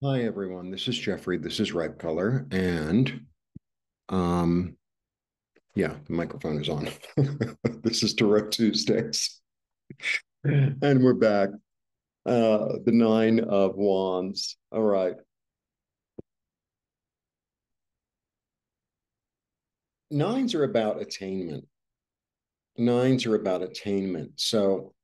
Hi everyone, this is Jeffrey. This is Ripecolor, and um, yeah, the microphone is on. this is Tarot Tuesdays, and we're back. Uh, the Nine of Wands. All right. Nines are about attainment. Nines are about attainment. So,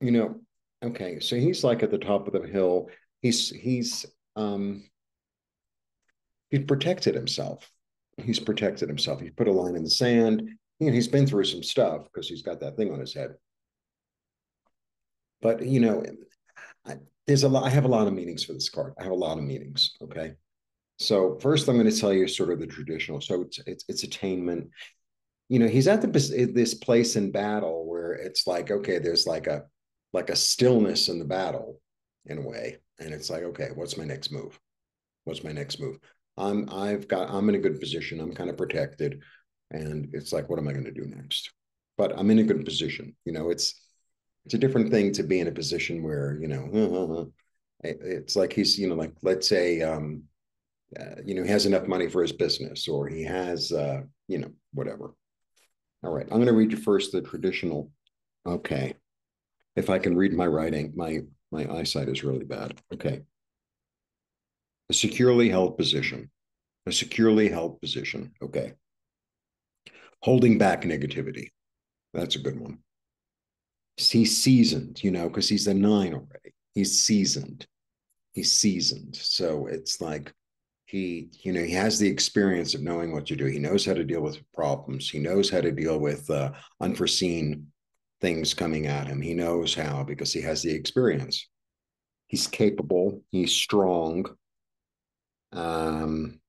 you know, okay, so he's like at the top of the hill he's he's um he's protected himself. He's protected himself. He put a line in the sand. You he's been through some stuff because he's got that thing on his head. But you know, I, there's a lot. I have a lot of meanings for this card. I have a lot of meanings. Okay. So first, I'm going to tell you sort of the traditional. So it's it's, it's attainment. You know, he's at the this place in battle where it's like, okay, there's like a like a stillness in the battle in a way and it's like okay what's my next move? What's my next move? I'm i've got i'm in a good position. I'm kind of protected. And it's like what am i going to do next? But i'm in a good position you know it's it's a different thing to be in a position where you know it's like he's you know like let's say um uh, you know he has enough money for his business or he has uh you know whatever. All right i'm going to read you first the traditional okay. If i can read my writing my my eyesight is really bad. Okay. A securely held position. A securely held position. Okay. Holding back negativity. That's a good one. He's seasoned, you know, because he's a nine already. He's seasoned. He's seasoned. So it's like he, you know, he has the experience of knowing what to do. He knows how to deal with problems. He knows how to deal with uh, unforeseen things coming at him. He knows how because he has the experience. He's capable. He's strong. Um,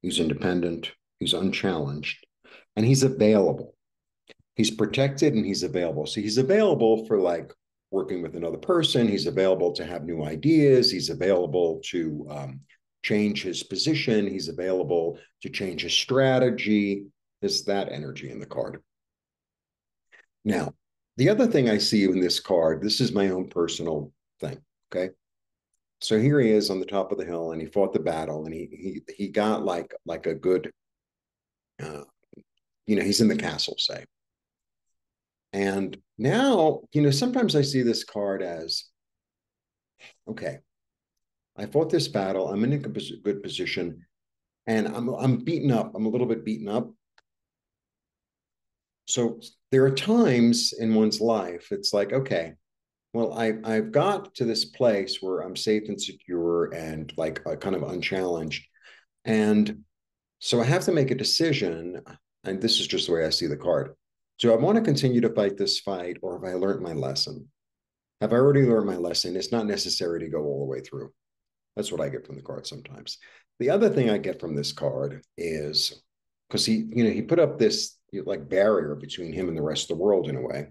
he's independent. He's unchallenged, and he's available. He's protected and he's available. So he's available for like working with another person. He's available to have new ideas. He's available to um, change his position. He's available to change his strategy. Is that energy in the card. Now, the other thing I see in this card, this is my own personal thing. Okay. So here he is on the top of the hill and he fought the battle and he he he got like like a good uh, you know, he's in the castle, say. And now, you know, sometimes I see this card as okay, I fought this battle, I'm in a good position, and I'm I'm beaten up. I'm a little bit beaten up. So there are times in one's life it's like, okay, well, I I've got to this place where I'm safe and secure and like uh, kind of unchallenged, and so I have to make a decision. And this is just the way I see the card. Do I want to continue to fight this fight, or have I learned my lesson? Have I already learned my lesson? It's not necessary to go all the way through. That's what I get from the card sometimes. The other thing I get from this card is because he, you know, he put up this like barrier between him and the rest of the world in a way.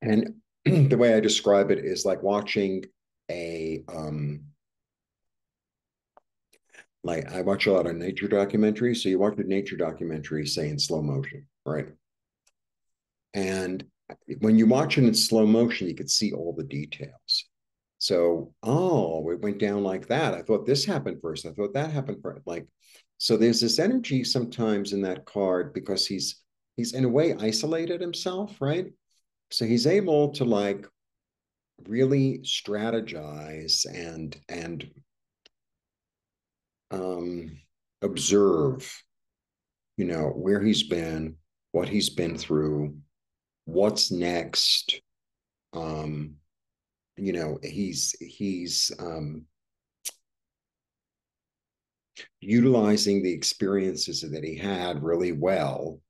And the way I describe it is like watching a um like I watch a lot of nature documentaries. So you watch a nature documentary, say in slow motion, right? And when you watch it in slow motion, you could see all the details. So, oh, it went down like that. I thought this happened first. I thought that happened first. Like, so there's this energy sometimes in that card because he's he's in a way isolated himself, right? So he's able to like really strategize and and um observe, you know, where he's been, what he's been through, what's next. Um, you know, he's he's um utilizing the experiences that he had really well.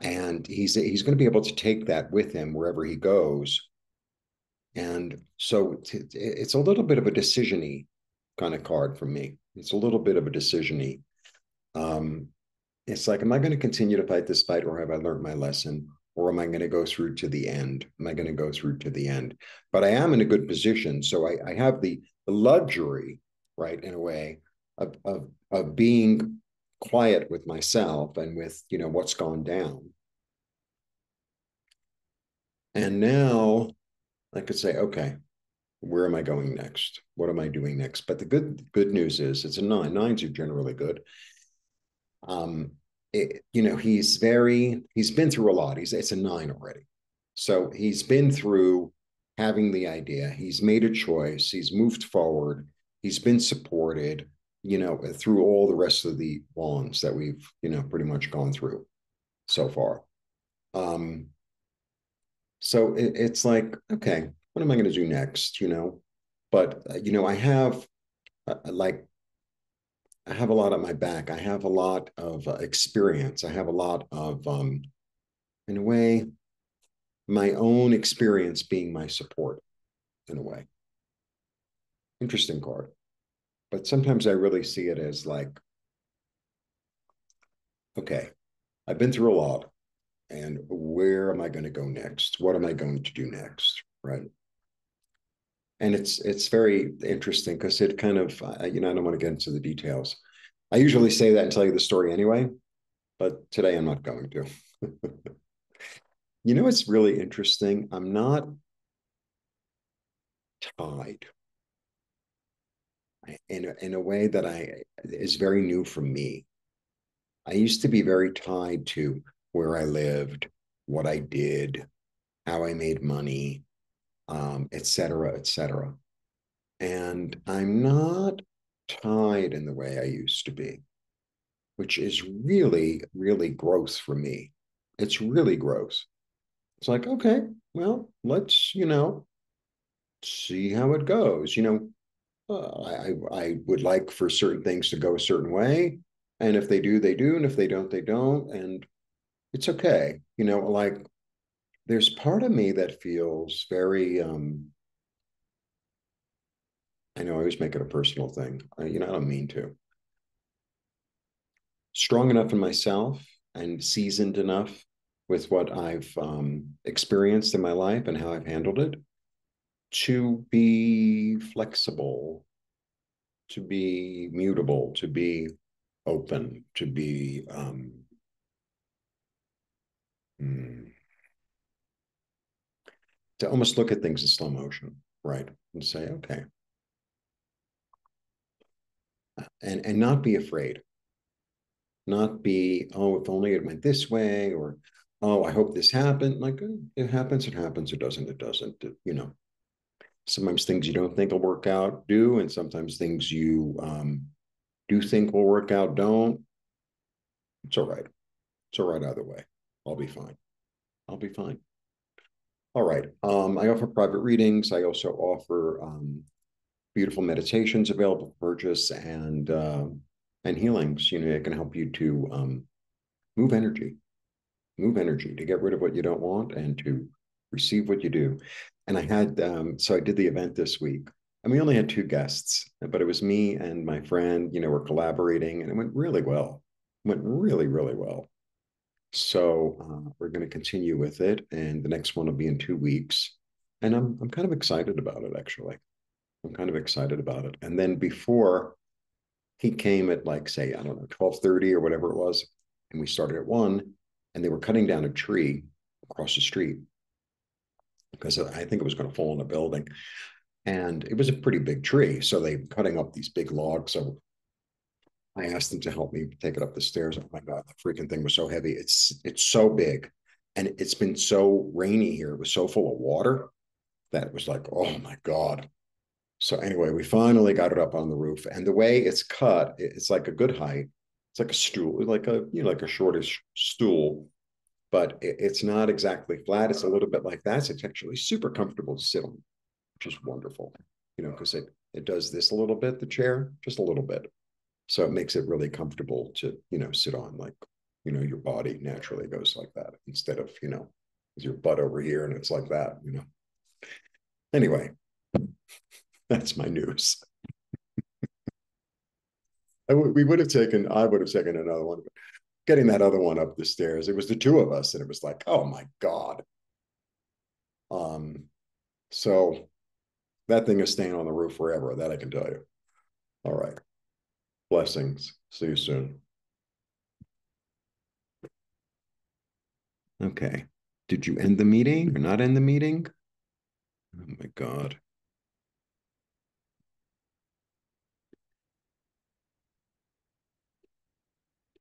And he's he's going to be able to take that with him wherever he goes. And so it's a little bit of a decisiony kind of card for me. It's a little bit of a decisiony. Um it's like am i going to continue to fight this fight or have i learned my lesson? Or am i going to go through to the end? Am i going to go through to the end? But i am in a good position. So i, I have the, the luxury right in a way of, of, of being quiet with myself and with you know what's gone down And now I could say, okay, where am I going next? What am I doing next? But the good good news is it's a nine. Nines are generally good. Um, it, you know, he's very he's been through a lot. He's it's a nine already. So he's been through having the idea. He's made a choice. He's moved forward. He's been supported, you know, through all the rest of the wands that we've, you know, pretty much gone through so far. Um, so it, it's like, okay, what am I going to do next? You know, but uh, you know, I have uh, like I have a lot at my back. I have a lot of uh, experience. I have a lot of, um, in a way, my own experience being my support, in a way. Interesting card. But sometimes I really see it as like, okay, I've been through a lot. And where am I going to go next? What am I going to do next? Right and it's it's very interesting because it kind of you know I don't want to get into the details. I usually say that and tell you the story anyway, but today I'm not going to. you know it's really interesting? I'm not tied in a, in a way that I is very new for me. I used to be very tied to where I lived, what I did, how I made money, um, et cetera, et cetera. And I'm not tied in the way I used to be, which is really, really gross for me. It's really gross. It's like, okay, well, let's, you know, see how it goes. You know, I, I would like for certain things to go a certain way. And if they do, they do. And if they don't, they don't. And it's okay. You know, like there's part of me that feels very um I know I always make it a personal thing. I, you know, I don't mean to. Strong enough in myself and seasoned enough with what I've um, experienced in my life and how I've handled it to be flexible, to be mutable, to be open, to be um, hmm, to almost look at things in slow motion, right? And say, okay. And and not be afraid. Not be, oh, if only it went this way, or oh, I hope this happened. Like oh, it happens, it happens, it doesn't, it doesn't. It, you know, sometimes things you don't think will work out do, and sometimes things you um, do think will work out don't. It's all right. It's all right either way. I'll be fine. I'll be fine. All right. Um, I offer private readings. I also offer um, beautiful meditations available for purchase and uh, and healings. You know, it can help you to um, move energy, move energy to get rid of what you don't want and to receive what you do. And I had um, so I did the event this week. And we only had two guests, but it was me and my friend. You know, we're collaborating, and it went really well. It went really, really well. So uh, we're going to continue with it, and the next one will be in two weeks. And I'm I'm kind of excited about it actually. I'm kind of excited about it. And then before he came at like say I don't know twelve thirty or whatever it was, and we started at one, and they were cutting down a tree across the street because I think it was going to fall in a building, and it was a pretty big tree. So they cutting up these big logs. So I asked them to help me take it up the stairs. Oh my God, the freaking thing was so heavy. It's it's so big. And it's been so rainy here. It was so full of water that it was like, oh my God. So anyway, we finally got it up on the roof. And the way it's cut, it's like a good height. It's like a stool, like a you know, like a shortish stool, but it's not exactly flat. It's a little bit like that. It's actually super comfortable to sit on, which is wonderful. You know, because it it does this a little bit, the chair, just a little bit. So it makes it really comfortable to, you know, sit on like, you know, your body naturally goes like that instead of, you know, your butt over here and it's like that, you know. Anyway, that's my news. we would have taken, I would have taken another one. Getting that other one up the stairs, it was the two of us, and it was like, oh my God. Um, so that thing is staying on the roof forever, that I can tell you. All right. Blessings. See you soon. Okay. Did you end the meeting or not end the meeting? Oh my God.